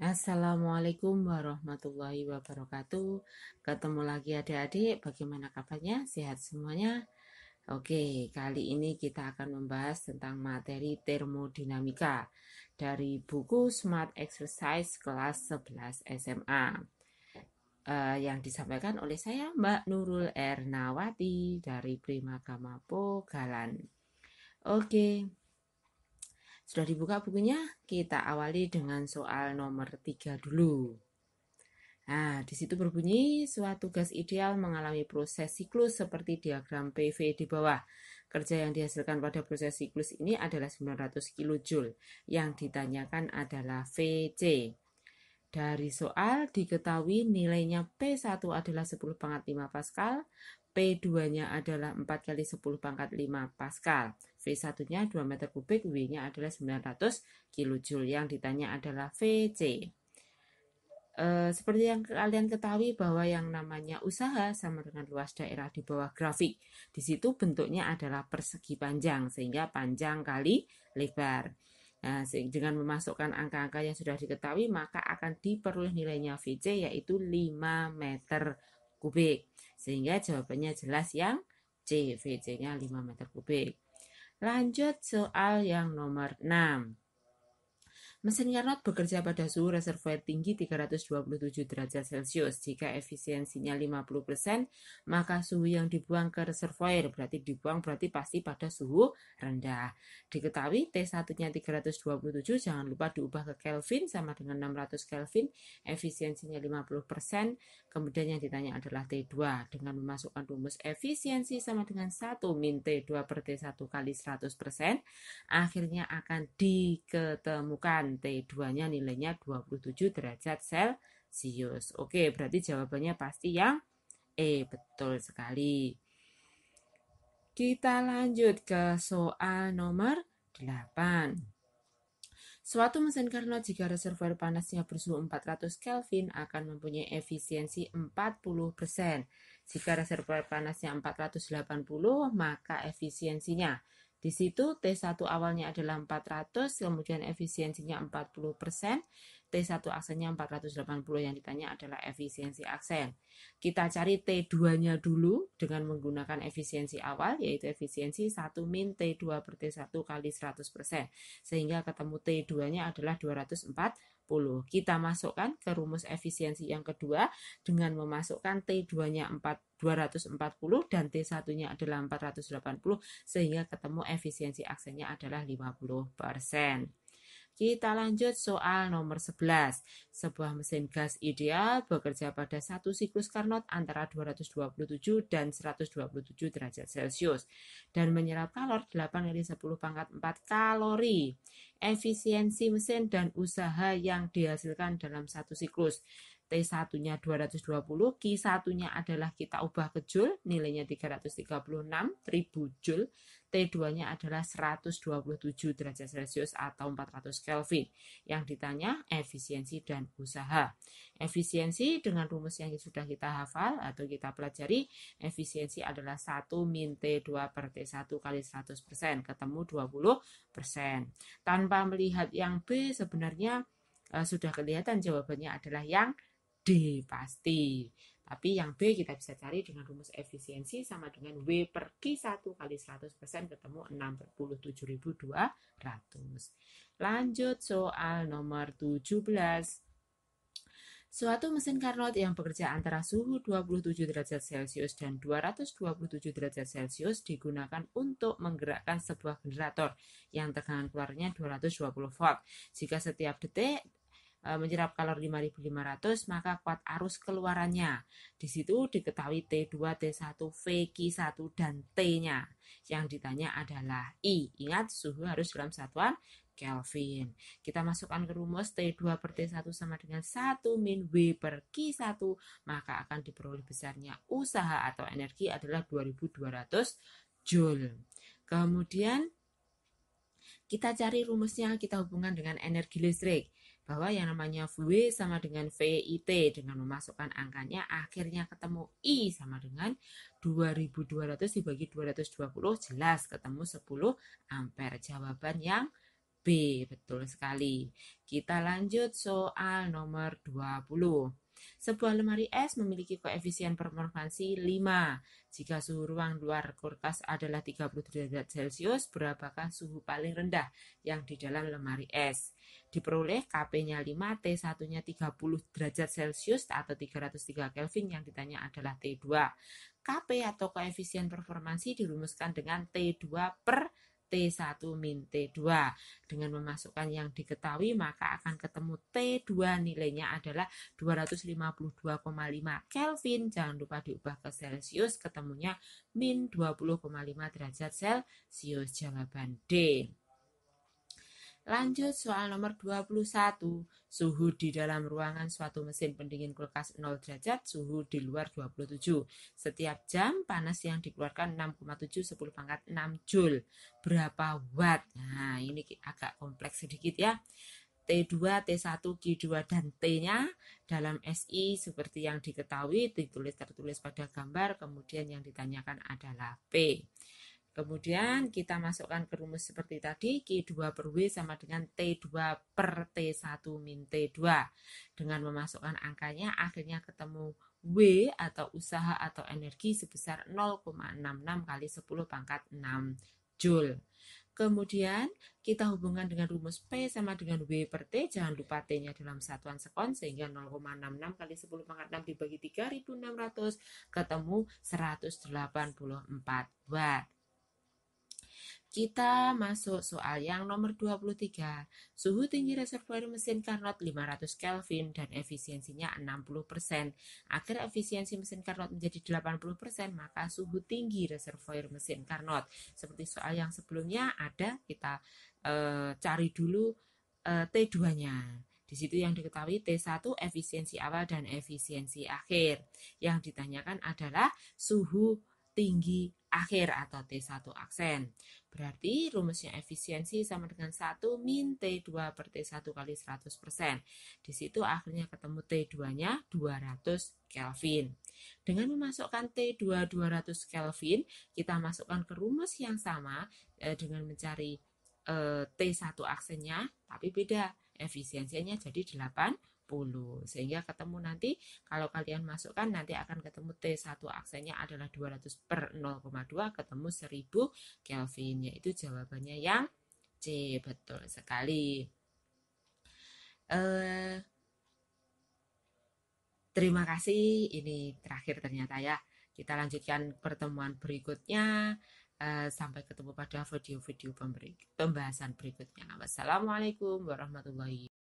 Assalamualaikum warahmatullahi wabarakatuh. Ketemu lagi adik-adik, bagaimana kabarnya? Sehat semuanya? Oke, kali ini kita akan membahas tentang materi termodinamika dari buku Smart Exercise kelas 11 SMA. Uh, yang disampaikan oleh saya Mbak Nurul Ernawati dari Primagama Pogalan. Oke, sudah dibuka bukunya? Kita awali dengan soal nomor 3 dulu. Nah, di situ berbunyi suatu gas ideal mengalami proses siklus seperti diagram PV di bawah. Kerja yang dihasilkan pada proses siklus ini adalah 900 kJ. Yang ditanyakan adalah VC. Dari soal diketahui nilainya P1 adalah 10 pangkat 5 Pascal, P2-nya adalah 4 kali 10 pangkat 5 Pascal. V1-nya 2 meter kubik, W-nya adalah 900 kJ. Yang ditanya adalah VC. E, seperti yang kalian ketahui bahwa yang namanya usaha sama dengan luas daerah di bawah grafik. Di situ bentuknya adalah persegi panjang, sehingga panjang kali lebar. Nah, dengan memasukkan angka-angka yang sudah diketahui, maka akan diperoleh nilainya VC yaitu 5 meter kubik. Sehingga jawabannya jelas yang C, VC-nya 5 meter kubik. Lanjut soal yang nomor 6. Mesin Carnot bekerja pada suhu reservoir tinggi 327 derajat Celcius. Jika efisiensinya 50%, maka suhu yang dibuang ke reservoir berarti dibuang berarti pasti pada suhu rendah. Diketahui T1-nya 327, jangan lupa diubah ke Kelvin sama dengan 600 Kelvin, efisiensinya 50%. Kemudian yang ditanya adalah T2 dengan memasukkan rumus efisiensi sama dengan 1 min T2 per T1 kali 100%, akhirnya akan diketemukan T2-nya nilainya 27 derajat Celcius. Oke, berarti jawabannya pasti yang E. Betul sekali. Kita lanjut ke soal nomor 8. Suatu mesin Carnot jika reservoir panasnya bersuhu 400 Kelvin akan mempunyai efisiensi 40%. Jika reservoir panasnya 480, maka efisiensinya di situ T1 awalnya adalah 400, kemudian efisiensinya 40%, T1 aksennya 480 yang ditanya adalah efisiensi aksen. Kita cari T2-nya dulu dengan menggunakan efisiensi awal, yaitu efisiensi 1 min T2 per T1 kali 100%. Sehingga ketemu T2-nya adalah 240. Kita masukkan ke rumus efisiensi yang kedua dengan memasukkan T2-nya 4 240 dan T1-nya adalah 480 sehingga ketemu efisiensi aksennya adalah 50%. Kita lanjut soal nomor 11. Sebuah mesin gas ideal bekerja pada satu siklus Carnot antara 227 dan 127 derajat Celcius dan menyerap kalor 8 kali 10 pangkat 4 kalori. Efisiensi mesin dan usaha yang dihasilkan dalam satu siklus. T1-nya 220, Q1-nya adalah kita ubah ke Joule, nilainya 336 ribu Joule, T2-nya adalah 127 derajat Celcius atau 400 Kelvin. Yang ditanya efisiensi dan usaha. Efisiensi dengan rumus yang sudah kita hafal atau kita pelajari, efisiensi adalah 1 min T2 per T1 kali 100%, ketemu 20%. Tanpa melihat yang B sebenarnya uh, sudah kelihatan jawabannya adalah yang D pasti. Tapi yang B kita bisa cari dengan rumus efisiensi sama dengan W per Q1 kali 100% ketemu 67.200. Lanjut soal nomor 17. Suatu mesin Carnot yang bekerja antara suhu 27 derajat Celcius dan 227 derajat Celcius digunakan untuk menggerakkan sebuah generator yang tekanan keluarnya 220 volt. Jika setiap detik menyerap kalori 5500 maka kuat arus keluarannya. Di situ diketahui T2, T1, V, Q1 dan T-nya. Yang ditanya adalah I. Ingat suhu harus dalam satuan Kelvin. Kita masukkan ke rumus T2 per T1 sama dengan 1 min W per Q1, maka akan diperoleh besarnya usaha atau energi adalah 2200 Joule. Kemudian kita cari rumusnya, kita hubungkan dengan energi listrik bahwa yang namanya V sama dengan VIT dengan memasukkan angkanya akhirnya ketemu I sama dengan 2200 dibagi 220 jelas ketemu 10 ampere jawaban yang B. Betul sekali. Kita lanjut soal nomor 20. Sebuah lemari es memiliki koefisien performansi 5. Jika suhu ruang luar kulkas adalah 30 derajat Celcius, berapakah suhu paling rendah yang di dalam lemari es? Diperoleh KP-nya 5, T1-nya 30 derajat Celcius atau 303 Kelvin yang ditanya adalah T2. KP atau koefisien performansi dirumuskan dengan T2 per T1 min T2. Dengan memasukkan yang diketahui maka akan ketemu T2 nilainya adalah 252,5 Kelvin. Jangan lupa diubah ke Celsius ketemunya min 20,5 derajat Celcius. Jawaban D. Lanjut soal nomor 21. Suhu di dalam ruangan suatu mesin pendingin kulkas 0 derajat, suhu di luar 27. Setiap jam panas yang dikeluarkan 6,7 10 pangkat 6 joule. Berapa watt? Nah, ini agak kompleks sedikit ya. T2, T1, Q2, dan T-nya dalam SI seperti yang diketahui ditulis tertulis pada gambar, kemudian yang ditanyakan adalah P. Kemudian kita masukkan ke rumus seperti tadi, Q2 per W sama dengan T2 per T1 min T2. Dengan memasukkan angkanya, akhirnya ketemu W atau usaha atau energi sebesar 0,66 kali 10 pangkat 6 Joule. Kemudian kita hubungkan dengan rumus P sama dengan W per T. Jangan lupa T-nya dalam satuan sekon sehingga 0,66 kali 10 pangkat 6 dibagi 3600 ketemu 184 watt. Kita masuk soal yang nomor 23. Suhu tinggi reservoir mesin Carnot 500 Kelvin dan efisiensinya 60%. Agar efisiensi mesin Carnot menjadi 80%, maka suhu tinggi reservoir mesin Carnot. Seperti soal yang sebelumnya ada, kita e, cari dulu e, T2-nya. Di situ yang diketahui T1 efisiensi awal dan efisiensi akhir. Yang ditanyakan adalah suhu tinggi akhir atau T1 aksen. Berarti rumusnya efisiensi sama dengan 1 min T2 per T1 kali 100%. Di situ akhirnya ketemu T2-nya 200 Kelvin. Dengan memasukkan T2 200 Kelvin, kita masukkan ke rumus yang sama eh, dengan mencari eh, T1 aksennya, tapi beda. Efisiensinya jadi 8 sehingga ketemu nanti kalau kalian masukkan nanti akan ketemu T1 aksennya adalah 200 per 0,2 ketemu 1000 Kelvin yaitu jawabannya yang C. Betul sekali. Eh, terima kasih. Ini terakhir ternyata ya. Kita lanjutkan pertemuan berikutnya. Eh, sampai ketemu pada video-video pembahasan berikutnya. Wassalamualaikum warahmatullahi